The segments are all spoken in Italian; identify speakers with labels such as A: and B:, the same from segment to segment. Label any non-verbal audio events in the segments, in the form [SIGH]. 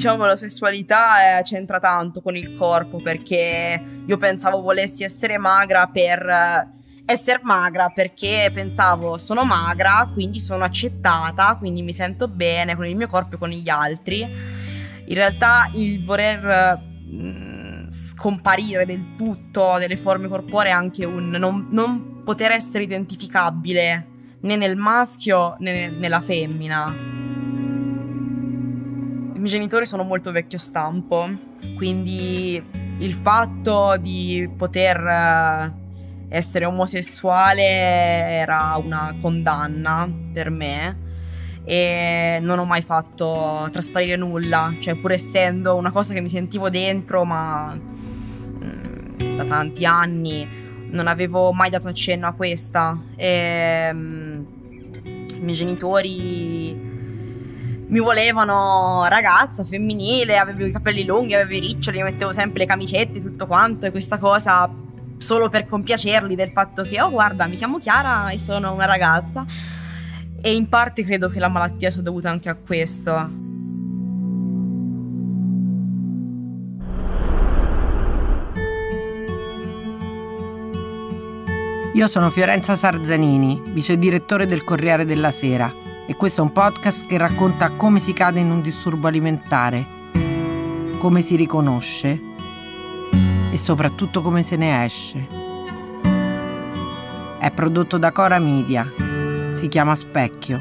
A: diciamo la sessualità eh, c'entra tanto con il corpo perché io pensavo volessi essere magra per eh, essere magra perché pensavo sono magra, quindi sono accettata, quindi mi sento bene con il mio corpo e con gli altri. In realtà il voler mh, mm, scomparire del tutto delle forme corporee è anche un non, non poter essere identificabile né nel maschio né nella femmina. I miei genitori sono molto vecchio stampo, quindi il fatto di poter eh, essere omosessuale era una condanna per me e non ho mai fatto trasparire nulla, cioè pur essendo una cosa che mi sentivo dentro, ma mm, da tanti anni non avevo mai dato accenno a questa. E, um, I miei genitori mi volevano ragazza, femminile, avevo i capelli lunghi, avevo i riccioli, mettevo sempre le camicette, tutto quanto e questa cosa solo per compiacerli del fatto che, oh guarda, mi chiamo Chiara e sono una ragazza. E in parte credo che la malattia sia dovuta anche a questo.
B: Io sono Fiorenza Sarzanini, vice direttore del Corriere della Sera e questo è un podcast che racconta come si cade in un disturbo alimentare, come si riconosce e soprattutto come se ne esce. È prodotto da Cora Media, si chiama Specchio.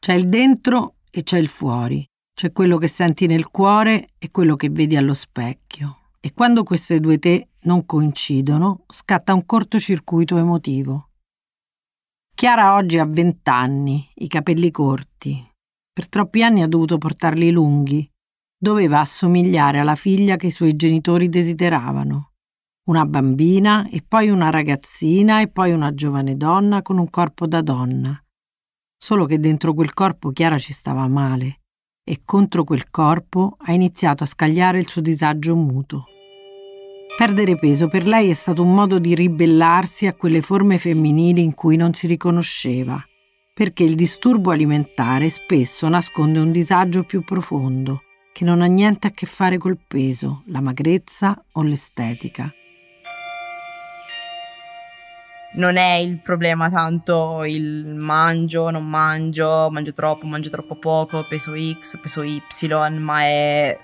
B: C'è il dentro e c'è il fuori, c'è quello che senti nel cuore e quello che vedi allo specchio. E quando queste due te non coincidono, scatta un cortocircuito emotivo. Chiara oggi ha vent'anni, i capelli corti. Per troppi anni ha dovuto portarli lunghi. Doveva assomigliare alla figlia che i suoi genitori desideravano. Una bambina e poi una ragazzina e poi una giovane donna con un corpo da donna. Solo che dentro quel corpo Chiara ci stava male e contro quel corpo ha iniziato a scagliare il suo disagio muto. Perdere peso per lei è stato un modo di ribellarsi a quelle forme femminili in cui non si riconosceva, perché il disturbo alimentare spesso nasconde un disagio più profondo, che non ha niente a che fare col peso, la magrezza o l'estetica.
A: Non è il problema tanto il mangio, non mangio, mangio troppo, mangio troppo poco, peso X, peso Y, ma è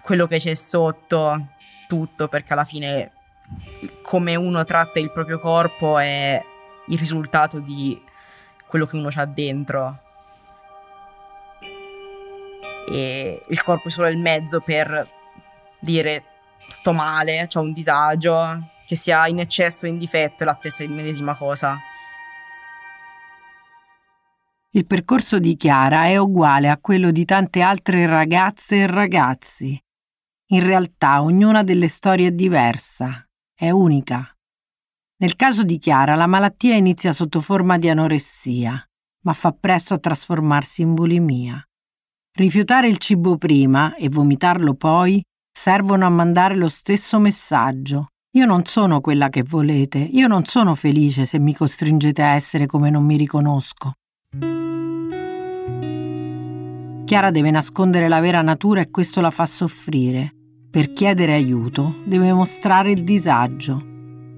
A: quello che c'è sotto tutto perché alla fine come uno tratta il proprio corpo è il risultato di quello che uno ha dentro. E il corpo è solo il mezzo per dire sto male, ho un disagio, che sia in eccesso o in difetto, è la stessa medesima cosa.
B: Il percorso di Chiara è uguale a quello di tante altre ragazze e ragazzi in realtà ognuna delle storie è diversa, è unica. Nel caso di Chiara la malattia inizia sotto forma di anoressia, ma fa presto a trasformarsi in bulimia. Rifiutare il cibo prima e vomitarlo poi servono a mandare lo stesso messaggio. Io non sono quella che volete, io non sono felice se mi costringete a essere come non mi riconosco. Chiara deve nascondere la vera natura e questo la fa soffrire. Per chiedere aiuto deve mostrare il disagio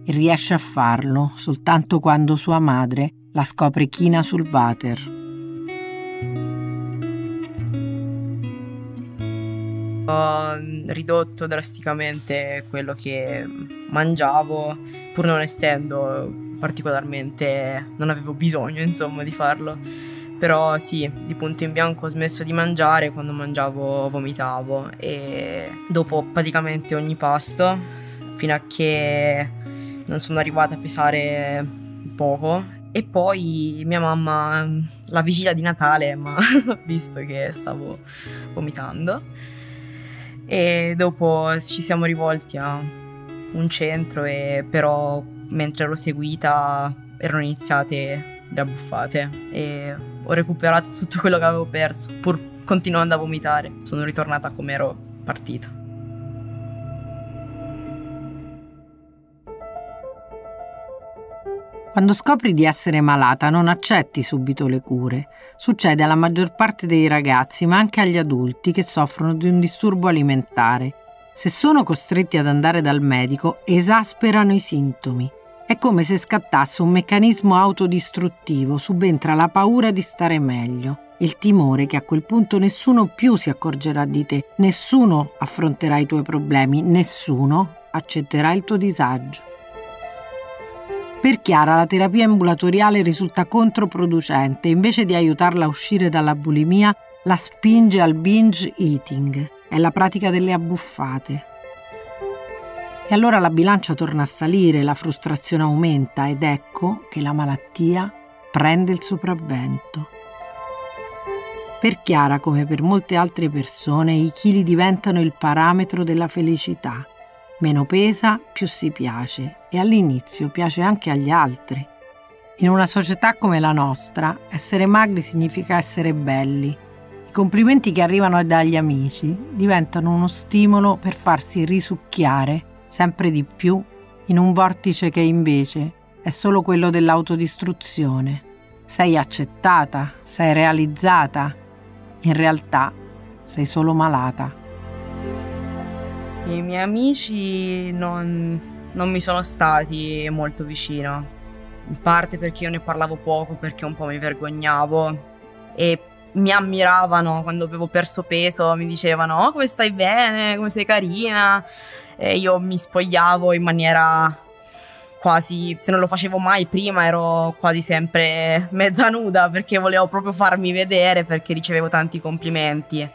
B: e riesce a farlo soltanto quando sua madre la scopre china sul water.
A: Ho ridotto drasticamente quello che mangiavo, pur non essendo particolarmente, non avevo bisogno insomma di farlo però sì, di punto in bianco ho smesso di mangiare, quando mangiavo vomitavo e dopo praticamente ogni pasto, fino a che non sono arrivata a pesare poco. E poi mia mamma, la vigilia di Natale, [LAUGHS] mi ha visto che stavo vomitando. E dopo ci siamo rivolti a un centro e però mentre ero seguita erano iniziate le abbuffate e ho recuperato tutto quello che avevo perso, pur continuando a vomitare. Sono ritornata come ero partita.
B: Quando scopri di essere malata non accetti subito le cure. Succede alla maggior parte dei ragazzi, ma anche agli adulti che soffrono di un disturbo alimentare. Se sono costretti ad andare dal medico, esasperano i sintomi. È come se scattasse un meccanismo autodistruttivo, subentra la paura di stare meglio, il timore che a quel punto nessuno più si accorgerà di te, nessuno affronterà i tuoi problemi, nessuno accetterà il tuo disagio. Per Chiara la terapia ambulatoriale risulta controproducente, invece di aiutarla a uscire dalla bulimia, la spinge al binge eating, è la pratica delle abbuffate. E allora la bilancia torna a salire, la frustrazione aumenta ed ecco che la malattia prende il sopravvento. Per Chiara, come per molte altre persone, i chili diventano il parametro della felicità Meno pesa, più si piace e all'inizio piace anche agli altri. In una società come la nostra, essere magri significa essere belli. I complimenti che arrivano dagli amici diventano uno stimolo per farsi risucchiare sempre di più in un vortice che invece è solo quello dell'autodistruzione. Sei accettata, sei realizzata, in realtà sei solo malata.
A: I miei amici non, non mi sono stati molto vicino, in parte perché io ne parlavo poco, perché un po' mi vergognavo e mi ammiravano quando avevo perso peso, mi dicevano oh come stai bene, come sei carina e io mi spogliavo in maniera quasi, se non lo facevo mai prima ero quasi sempre mezza nuda perché volevo proprio farmi vedere perché ricevevo tanti complimenti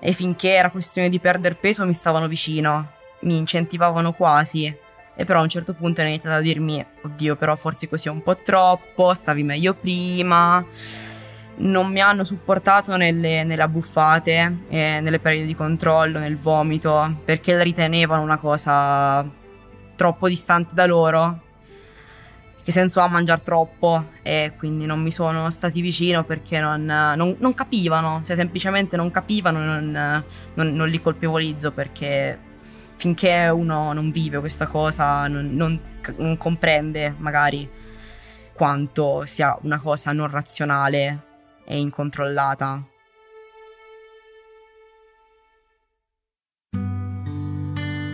A: e finché era questione di perdere peso mi stavano vicino, mi incentivavano quasi. E però a un certo punto hanno iniziato a dirmi, oddio però forse così è un po' troppo, stavi meglio prima. Non mi hanno supportato nelle, nelle abbuffate, eh, nelle perdite di controllo, nel vomito, perché la ritenevano una cosa troppo distante da loro che senso ha mangiare troppo? E quindi non mi sono stati vicino perché non, non, non capivano, cioè semplicemente non capivano non, non, li colpevolizzo perché finché uno non vive questa cosa non, comprende magari quanto sia una cosa non razionale e incontrollata.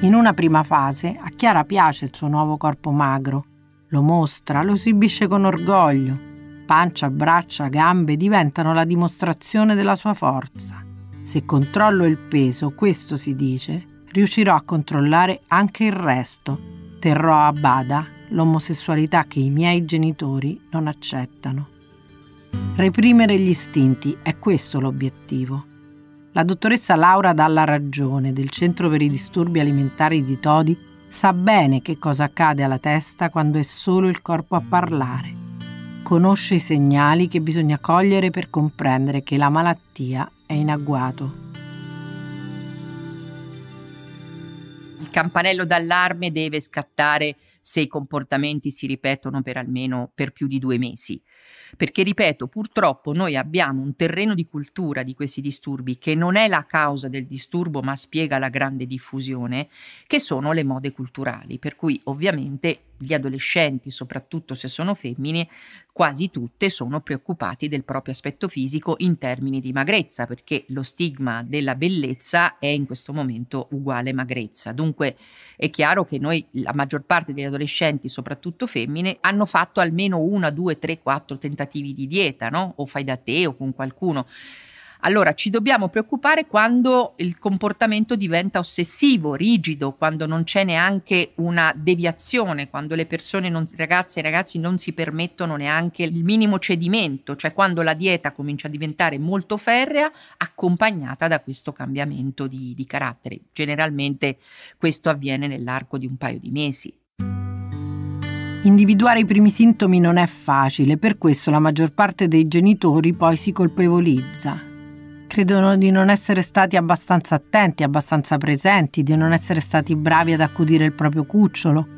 B: In una prima fase a Chiara piace il suo nuovo corpo magro lo mostra, lo esibisce con orgoglio. Pancia, braccia, gambe diventano la dimostrazione della sua forza. Se controllo il peso, questo si dice, riuscirò a controllare anche il resto. Terrò a bada l'omosessualità che i miei genitori non accettano. Reprimere gli istinti è questo l'obiettivo. La dottoressa Laura Dalla Ragione del Centro per i disturbi alimentari di Todi Sa bene che cosa accade alla testa quando è solo il corpo a parlare. Conosce i segnali che bisogna cogliere per comprendere che la malattia è in agguato.
C: Il campanello d'allarme deve scattare se i comportamenti si ripetono per almeno per più di due mesi. Perché, ripeto, purtroppo noi abbiamo un terreno di cultura di questi disturbi che non è la causa del disturbo ma spiega la grande diffusione, che sono le mode culturali, per cui ovviamente gli adolescenti, soprattutto se sono femmine, quasi tutte sono preoccupati del proprio aspetto fisico in termini di magrezza, perché lo stigma della bellezza è in questo momento uguale magrezza. Dunque è chiaro che noi, la maggior parte degli adolescenti, soprattutto femmine, hanno fatto almeno una, due, tre, quattro tentativi di dieta, no? O fai da te o con qualcuno. Allora ci dobbiamo preoccupare quando il comportamento diventa ossessivo, rigido, quando non c'è neanche una deviazione, quando le persone, non, ragazze e ragazzi, non si permettono neanche il minimo cedimento, cioè quando la dieta comincia a diventare molto ferrea, accompagnata da questo cambiamento di, di carattere. Generalmente questo avviene nell'arco di un paio di mesi.
B: Individuare i primi sintomi non è facile, per questo la maggior parte dei genitori poi si colpevolizza credono di non essere stati abbastanza attenti, abbastanza presenti, di non essere stati bravi ad accudire il proprio cucciolo.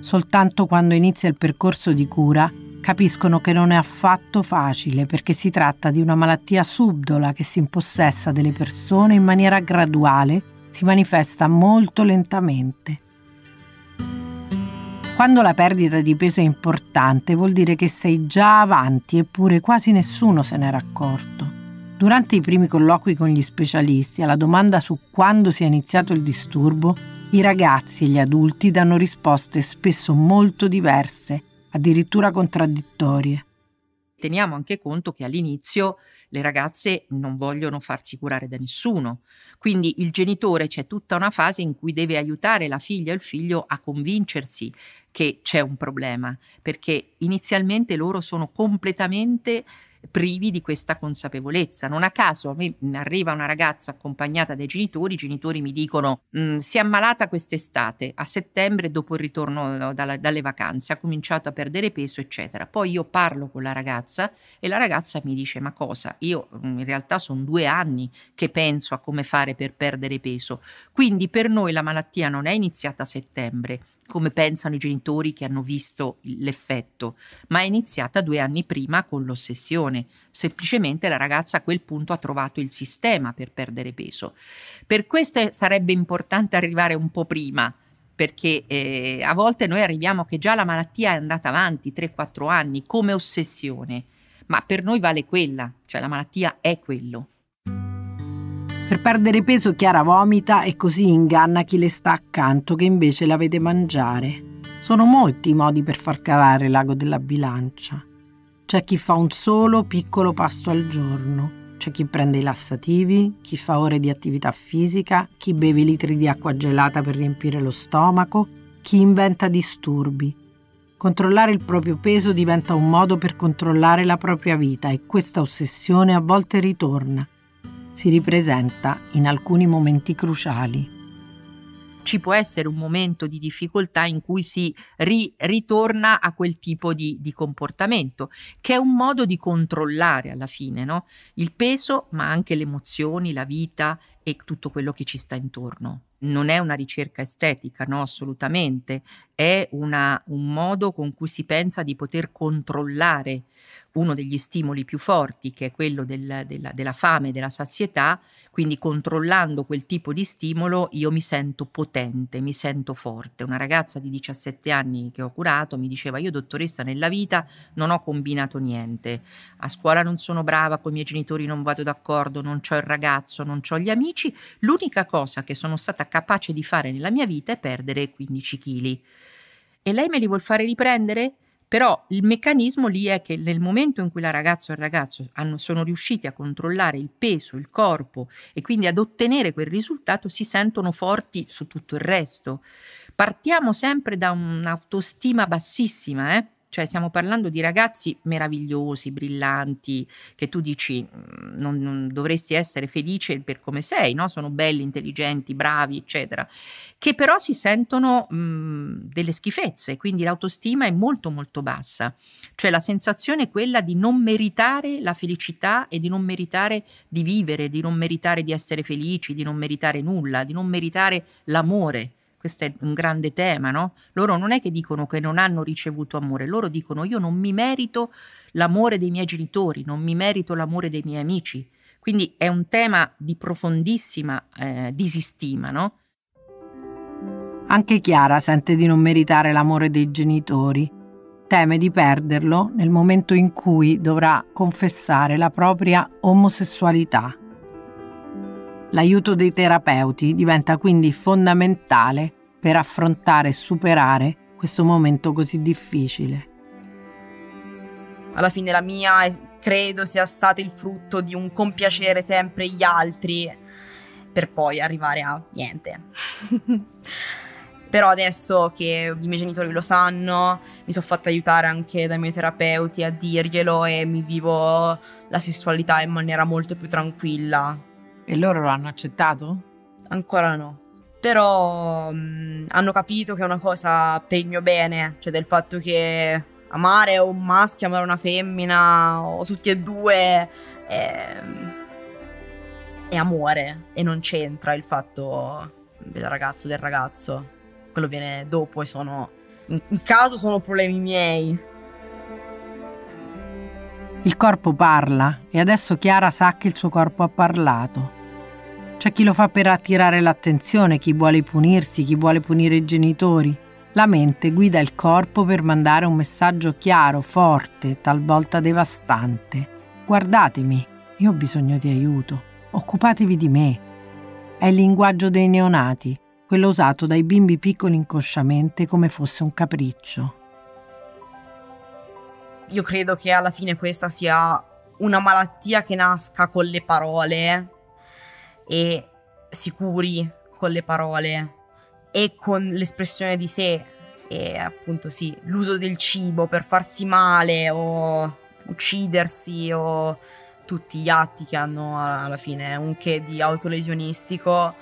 B: Soltanto quando inizia il percorso di cura capiscono che non è affatto facile perché si tratta di una malattia subdola che si impossessa delle persone in maniera graduale, si manifesta molto lentamente. Quando la perdita di peso è importante vuol dire che sei già avanti eppure quasi nessuno se n'era accorto. Durante i primi colloqui con gli specialisti alla domanda su quando sia iniziato il disturbo, i ragazzi e gli adulti danno risposte spesso molto diverse, addirittura contraddittorie.
C: Teniamo anche conto che all'inizio le ragazze non vogliono farsi curare da nessuno, quindi il genitore c'è tutta una fase in cui deve aiutare la figlia o il figlio a convincersi che c'è un problema, perché inizialmente loro sono completamente privi di questa consapevolezza. Non a caso me arriva una ragazza accompagnata dai genitori, i genitori mi dicono si è ammalata quest'estate, a settembre dopo il ritorno dalla, dalle vacanze, ha cominciato a perdere peso, eccetera. Poi io parlo con la ragazza e la ragazza mi dice ma cosa? Io in realtà sono due anni che penso a come fare per perdere peso, quindi per noi la malattia non è iniziata a settembre, come pensano i genitori che hanno visto l'effetto, ma è iniziata due anni prima con l'ossessione. Semplicemente la ragazza a quel punto ha trovato il sistema per perdere peso. Per questo sarebbe importante arrivare un po' prima, perché eh, a volte noi arriviamo che già la malattia è andata avanti 3-4 anni come ossessione, ma per noi vale quella, cioè la malattia è quello.
B: Per perdere peso Chiara vomita e così inganna chi le sta accanto che invece la vede mangiare. Sono molti i modi per far calare l'ago della bilancia. C'è chi fa un solo piccolo pasto al giorno, c'è chi prende i lassativi, chi fa ore di attività fisica, chi beve litri di acqua gelata per riempire lo stomaco, chi inventa disturbi. Controllare il proprio peso diventa un modo per controllare la propria vita e questa ossessione a volte ritorna si ripresenta in alcuni momenti cruciali.
C: Ci può essere un momento di difficoltà in cui si ri- ritorna a quel tipo di, di, comportamento, che è un modo di controllare alla fine no? il peso, ma anche le emozioni, la vita e tutto quello che ci sta intorno non è una ricerca estetica, no, assolutamente, è una, un modo con cui si pensa di poter controllare uno degli stimoli più forti, che è quello del, della, della fame, della sazietà, quindi controllando quel tipo di stimolo io mi sento potente, mi sento forte. Una ragazza di 17 anni che ho curato mi diceva io dottoressa nella vita non ho combinato niente, a scuola non sono brava, con i miei genitori non vado d'accordo, non ho il ragazzo, non ho gli amici, l'unica cosa che sono stata capace di fare nella mia vita è perdere 15 kg. E lei me li vuol fare riprendere? Però il meccanismo lì è che nel momento in cui la ragazza o il ragazzo hanno, sono riusciti a controllare il peso, il corpo e quindi ad ottenere quel risultato si sentono forti su tutto il resto. Partiamo sempre da un'autostima bassissima, eh? Cioè stiamo parlando di ragazzi meravigliosi, brillanti, che tu dici mm, non, non dovresti essere felice per come sei, no? sono belli, intelligenti, bravi, eccetera, che però si sentono mh, mm, delle schifezze, quindi l'autostima è molto molto bassa, cioè la sensazione è quella di non meritare la felicità e di non meritare di vivere, di non meritare di essere felici, di non meritare nulla, di non meritare l'amore questo è un grande tema, no? Loro non è che dicono che non hanno ricevuto amore, loro dicono io non mi merito l'amore dei miei genitori, non mi merito l'amore dei miei amici. Quindi è un tema di profondissima eh, disistima, no?
B: Anche Chiara sente di non meritare l'amore dei genitori. Teme di perderlo nel momento in cui dovrà confessare la propria omosessualità. L'aiuto dei terapeuti diventa quindi fondamentale per affrontare e superare questo momento così difficile.
A: Alla fine la mia credo sia stata il frutto di un compiacere sempre gli altri per poi arrivare a niente. [LAUGHS] Però adesso che i miei genitori lo sanno, mi sono fatta aiutare anche dai miei terapeuti a dirglielo e mi vivo la sessualità in maniera molto più tranquilla.
B: E loro lo hanno accettato?
A: Ancora no. Però mh, mm, hanno capito che è una cosa per il mio bene, cioè del fatto che amare un maschio, amare una femmina o tutti e due è, è amore e non c'entra il fatto del ragazzo del ragazzo. Quello viene dopo e sono in caso sono problemi miei.
B: Il corpo parla e adesso Chiara sa che il suo corpo ha parlato. C'è chi lo fa per attirare l'attenzione, chi vuole punirsi, chi vuole punire i genitori. La mente guida il corpo per mandare un messaggio chiaro, forte, talvolta devastante. Guardatemi, io ho bisogno di aiuto. Occupatevi di me. È il linguaggio dei neonati, quello usato dai bimbi piccoli inconsciamente come fosse un capriccio.
A: Io credo che alla fine questa sia una malattia che nasca con le parole e si curi con le parole e con l'espressione di sé. E appunto sì, l'uso del cibo per farsi male o uccidersi o tutti gli atti che hanno alla fine un che di autolesionistico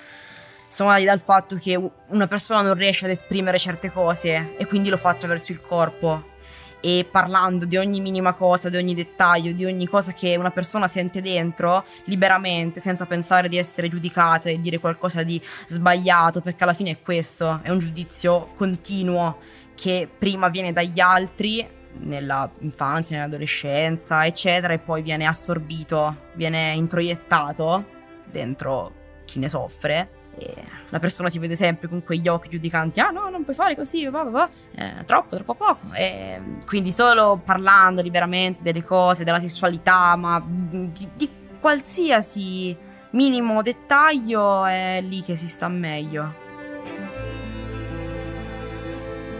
A: sono dati dal fatto che una persona non riesce ad esprimere certe cose e quindi lo fa attraverso il corpo e parlando di ogni minima cosa, di ogni dettaglio, di ogni cosa che una persona sente dentro liberamente, senza pensare di essere giudicata e dire qualcosa di sbagliato, perché alla fine è questo, è un giudizio continuo che prima viene dagli altri nella infanzia, nell'adolescenza, eccetera, e poi viene assorbito, viene introiettato dentro chi ne soffre e la persona si vede sempre con quegli occhi giudicanti, ah no, non puoi fare così, va, va, va. Eh, troppo, troppo poco. E quindi solo parlando liberamente delle cose, della sessualità, ma di, di qualsiasi minimo dettaglio è lì che si sta meglio.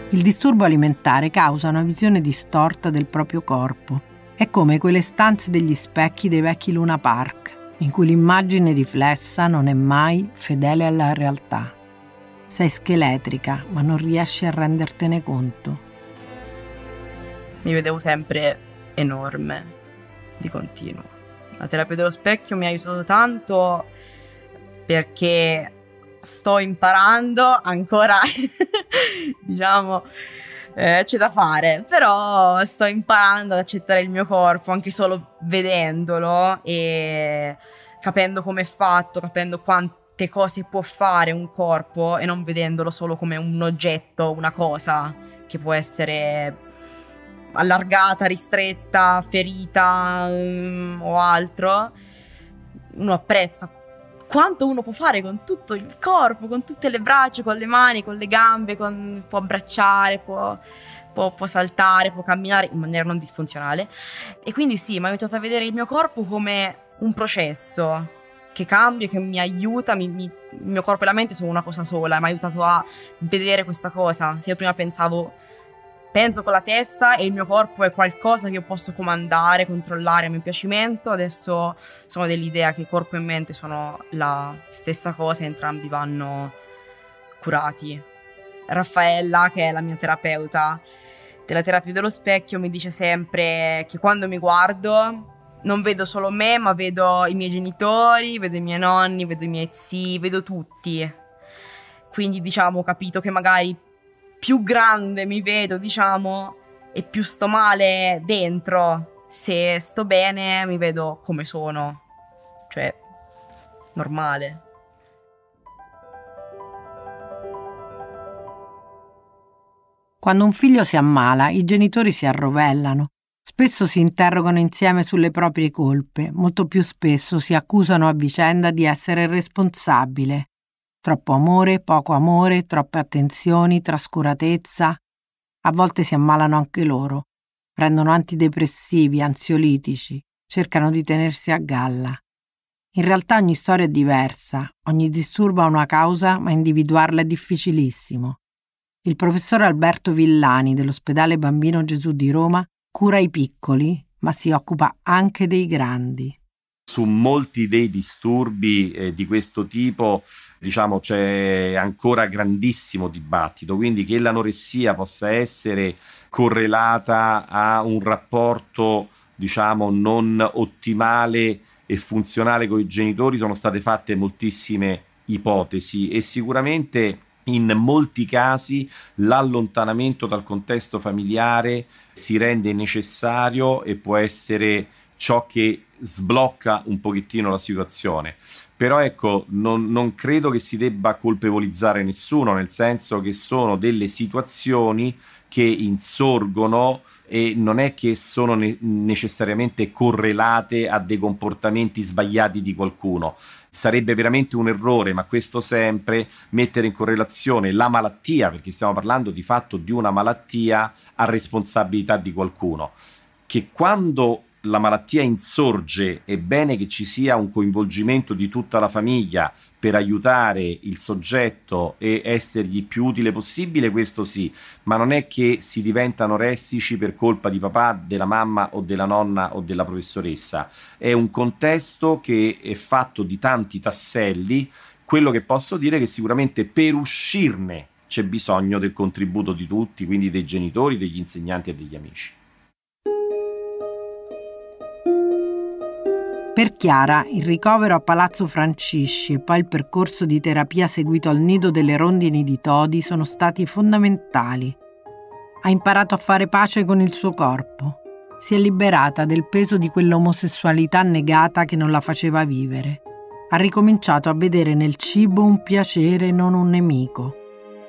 B: Il disturbo alimentare causa una visione distorta del proprio corpo. È come quelle stanze degli specchi dei vecchi Luna Park in cui l'immagine riflessa non è mai fedele alla realtà. Sei scheletrica, ma non riesci a rendertene conto.
A: Mi vedevo sempre enorme, di continuo. La terapia dello specchio mi ha aiutato tanto perché sto imparando ancora, [LAUGHS] diciamo, eh, c'è da fare, però sto imparando ad accettare il mio corpo anche solo vedendolo e capendo come è fatto, capendo quante cose può fare un corpo e non vedendolo solo come un oggetto, una cosa che può essere allargata, ristretta, ferita um, o altro. Uno apprezza quanto uno può fare con tutto il corpo, con tutte le braccia, con le mani, con le gambe, con, può abbracciare, può, può, può, saltare, può camminare in maniera non disfunzionale. E quindi sì, mi ha aiutato a vedere il mio corpo come un processo che cambia, che mi aiuta, mi, mi, il mio corpo e la mente sono una cosa sola, mi ha aiutato a vedere questa cosa. Se io prima pensavo penso con la testa e il mio corpo è qualcosa che io posso comandare, controllare a mio piacimento. Adesso sono dell'idea che corpo e mente sono la stessa cosa, entrambi vanno curati. Raffaella, che è la mia terapeuta della terapia dello specchio, mi dice sempre che quando mi guardo non vedo solo me, ma vedo i miei genitori, vedo i miei nonni, vedo i miei zii, vedo tutti. Quindi diciamo ho capito che magari più grande mi vedo, diciamo, e più sto male dentro. Se sto bene, mi vedo come sono. Cioè, normale.
B: Quando un figlio si ammala, i genitori si arrovellano. Spesso si interrogano insieme sulle proprie colpe, molto più spesso si accusano a vicenda di essere responsabile. Troppo amore, poco amore, troppe attenzioni, trascuratezza. A volte si ammalano anche loro. Prendono antidepressivi, ansiolitici, cercano di tenersi a galla. In realtà ogni storia è diversa, ogni disturbo ha una causa, ma individuarla è difficilissimo. Il professor Alberto Villani dell'ospedale Bambino Gesù di Roma cura i piccoli, ma si occupa anche dei grandi
D: su molti dei disturbi eh, di questo tipo diciamo c'è ancora grandissimo dibattito. Quindi che l'anoressia possa essere correlata a un rapporto diciamo non ottimale e funzionale con i genitori sono state fatte moltissime ipotesi e sicuramente in molti casi l'allontanamento dal contesto familiare si rende necessario e può essere ciò che sblocca un pochettino la situazione. Però ecco, non, non, credo che si debba colpevolizzare nessuno, nel senso che sono delle situazioni che insorgono e non è che sono ne- necessariamente correlate a dei comportamenti sbagliati di qualcuno. Sarebbe veramente un errore, ma questo sempre, mettere in correlazione la malattia, perché stiamo parlando di fatto di una malattia a responsabilità di qualcuno, che quando la malattia insorge, è bene che ci sia un coinvolgimento di tutta la famiglia per aiutare il soggetto e essergli più utile possibile, questo sì, ma non è che si diventano ressici per colpa di papà, della mamma o della nonna o della professoressa. È un contesto che è fatto di tanti tasselli. Quello che posso dire è che sicuramente per uscirne c'è bisogno del contributo di tutti, quindi dei genitori, degli insegnanti e degli amici.
B: Per Chiara il ricovero a Palazzo Francisci e poi il percorso di terapia seguito al nido delle rondini di Todi sono stati fondamentali. Ha imparato a fare pace con il suo corpo. Si è liberata del peso di quell'omosessualità negata che non la faceva vivere. Ha ricominciato a vedere nel cibo un piacere, non un nemico.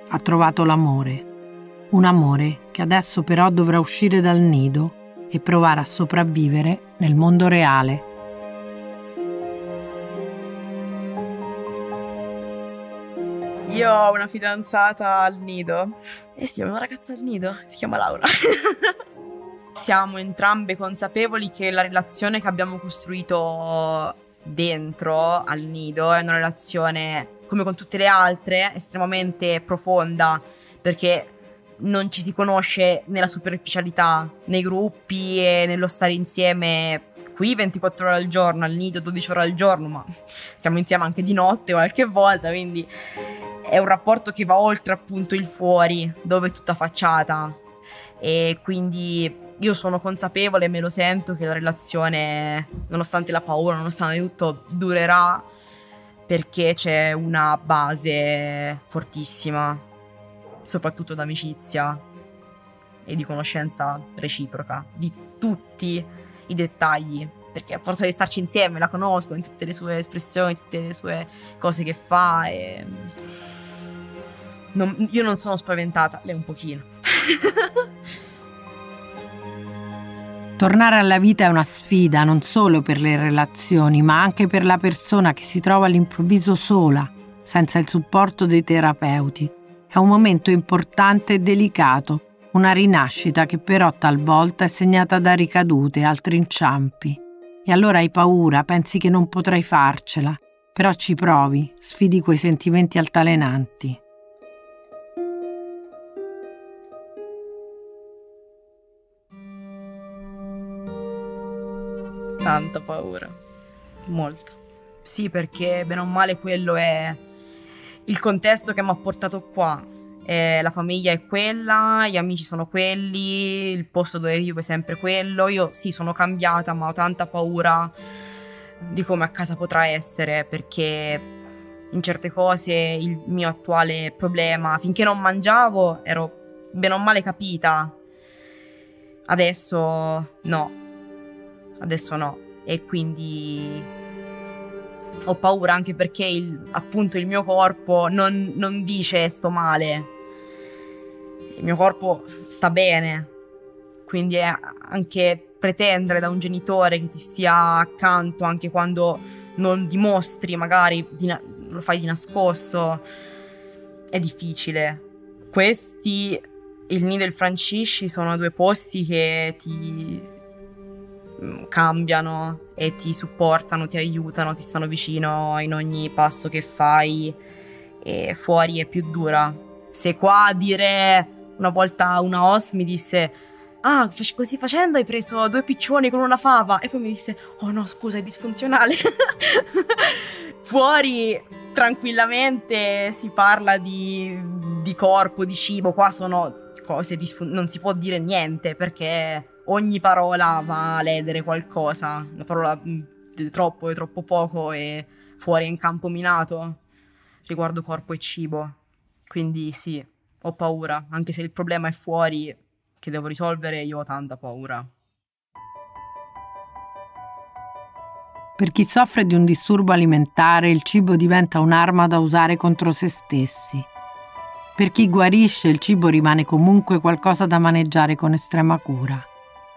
B: Ha trovato l'amore. Un amore che adesso però dovrà uscire dal nido e provare a sopravvivere nel mondo reale.
A: Io ho una fidanzata al nido. Eh sì, ho una ragazza al nido, si chiama Laura. [LAUGHS] Siamo entrambe consapevoli che la relazione che abbiamo costruito dentro al nido è una relazione, come con tutte le altre, estremamente profonda, perché non ci si conosce nella superficialità, nei gruppi e nello stare insieme qui 24 ore al giorno, al nido 12 ore al giorno, ma stiamo insieme anche di notte qualche volta, quindi è un rapporto che va oltre appunto il fuori, dove è tutta facciata. E quindi io sono consapevole e me lo sento che la relazione, nonostante la paura, nonostante tutto, durerà perché c'è una base fortissima, soprattutto d'amicizia e di conoscenza reciproca di tutti i dettagli perché a forza di starci insieme la conosco in tutte le sue espressioni, tutte le sue cose che fa e non, io non sono spaventata, lei un pochino. [LAUGHS]
B: Tornare alla vita è una sfida non solo per le relazioni, ma anche per la persona che si trova all'improvviso sola, senza il supporto dei terapeuti. È un momento importante e delicato, una rinascita che però talvolta è segnata da ricadute, altri inciampi. E allora hai paura, pensi che non potrai farcela, però ci provi, sfidi quei sentimenti altalenanti.
A: Tanta paura, molto. Sì, perché bene o male quello è il contesto che mi ha portato qua. Eh, la famiglia è quella, gli amici sono quelli, il posto dove vivo è sempre quello. Io sì, sono cambiata, ma ho tanta paura di come a casa potrà essere perché in certe cose il mio attuale problema, finché non mangiavo, ero bene o male capita. Adesso no, adesso no. E quindi ho paura anche perché il, appunto il mio corpo non, non dice sto male. Il mio corpo sta bene. Quindi è anche pretendere da un genitore che ti stia accanto anche quando non dimostri, magari na- lo fai di nascosto, è difficile. Questi, il nido e il Francisci, sono due posti che ti, cambiano e ti supportano, ti aiutano, ti stanno vicino in ogni passo che fai e fuori è più dura. Se qua a dire una volta una OS mi disse ah così facendo hai preso due piccioni con una fava e poi mi disse oh no scusa è disfunzionale [LAUGHS] fuori tranquillamente si parla di, di corpo, di cibo, qua sono cose disfun- non si può dire niente perché ogni parola va a ledere qualcosa, una parola mm, troppo e troppo poco e fuori in campo minato riguardo corpo e cibo. Quindi sì, ho paura, anche se il problema è fuori che devo risolvere, io ho tanta paura.
B: Per chi soffre di un disturbo alimentare, il cibo diventa un'arma da usare contro se stessi. Per chi guarisce, il cibo rimane comunque qualcosa da maneggiare con estrema cura.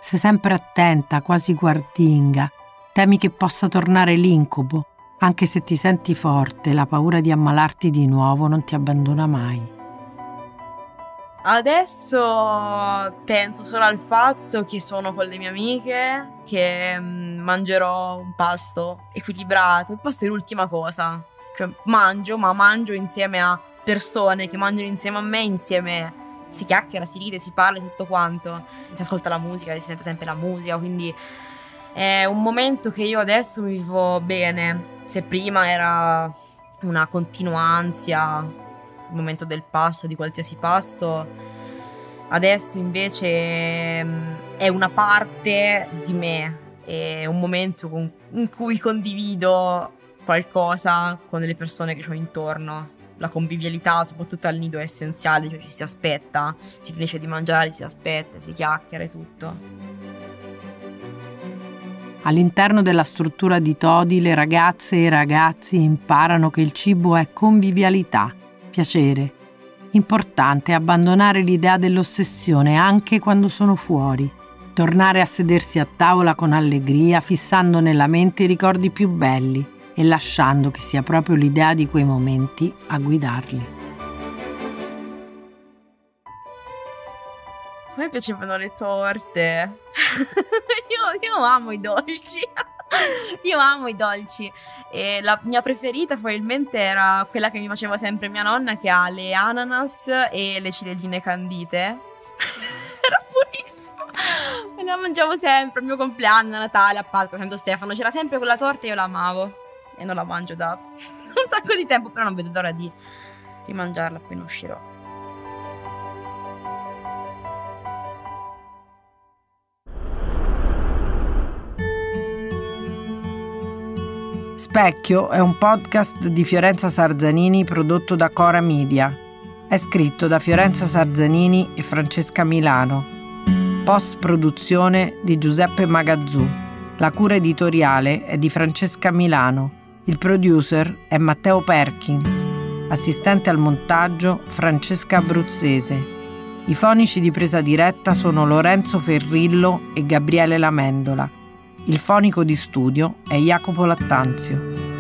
B: Sei sempre attenta, quasi guardinga, temi che possa tornare l'incubo, anche se ti senti forte, la paura di ammalarti di nuovo non ti abbandona mai.
A: Adesso penso solo al fatto che sono con le mie amiche, che mm, mangerò un pasto equilibrato. Il pasto è l'ultima cosa. Cioè, mangio, ma mangio insieme a persone che mangiano insieme a me, insieme si chiacchiera, si ride, si parla, tutto quanto. Si ascolta la musica, si sente sempre la musica, quindi è un momento che io adesso mi vivo bene. Se prima era una continua ansia, il momento del pasto, di qualsiasi pasto. Adesso invece mm, è una parte di me, è un momento con, in cui condivido qualcosa con le persone che ho intorno. La convivialità, soprattutto al nido, è essenziale, cioè ci si aspetta, si finisce di mangiare, si aspetta, si chiacchiera e tutto.
B: All'interno della struttura di Todi le ragazze e i ragazzi imparano che il cibo è convivialità, piacere. Importante abbandonare l'idea dell'ossessione anche quando sono fuori. Tornare a sedersi a tavola con allegria, fissando nella mente i ricordi più belli e lasciando che sia proprio l'idea di quei momenti a guidarli.
A: A me piacevano le torte. [LAUGHS] io, io amo i dolci. [LAUGHS] Io amo i dolci e la mia preferita probabilmente era quella che mi faceva sempre mia nonna che ha le ananas e le cirilline candite. [LAUGHS] era buonissima. Me la mangiavo sempre, il mio compleanno, Natale, a Pasqua, Santo Stefano, c'era sempre quella torta e io la amavo e non la mangio da [LAUGHS] un sacco di tempo, però non vedo l'ora di rimangiarla appena uscirò.
B: Specchio è un podcast di Fiorenza Sarzanini prodotto da Cora Media. È scritto da Fiorenza Sarzanini e Francesca Milano. Post produzione di Giuseppe Magazzù. La cura editoriale è di Francesca Milano. Il producer è Matteo Perkins. Assistente al montaggio Francesca Abruzzese. I fonici di presa diretta sono Lorenzo Ferrillo e Gabriele Lamendola. Il fonico di studio è Jacopo Lattanzio.